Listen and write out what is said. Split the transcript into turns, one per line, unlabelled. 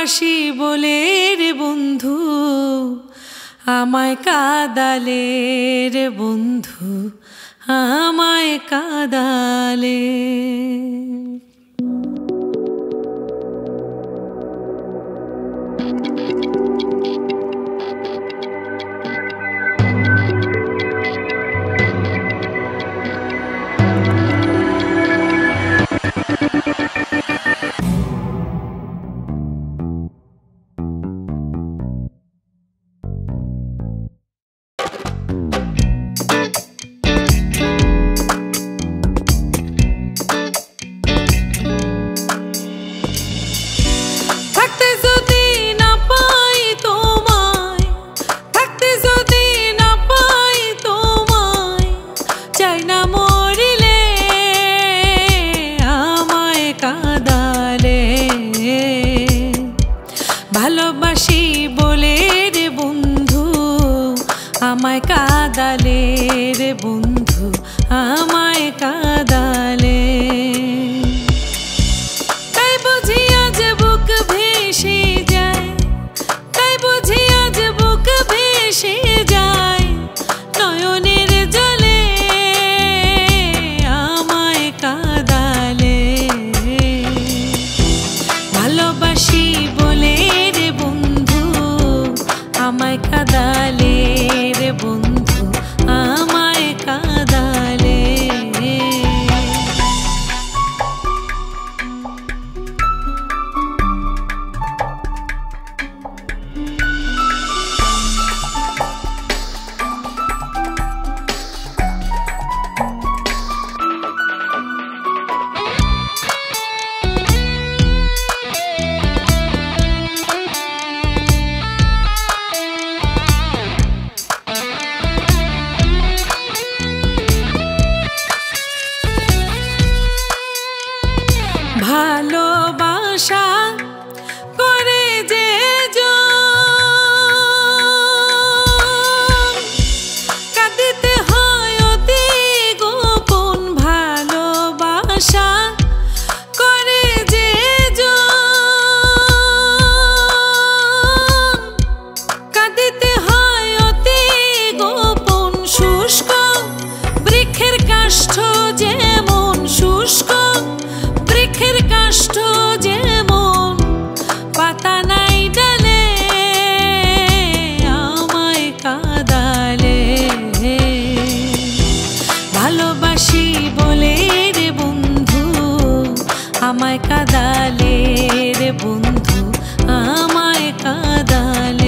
আসি বলে রে বন্ধু আমায় কাদালে রে বন্ধু আমায় কাদালে। আমায় কাদালে রে বন্ধু আমায় কাদালে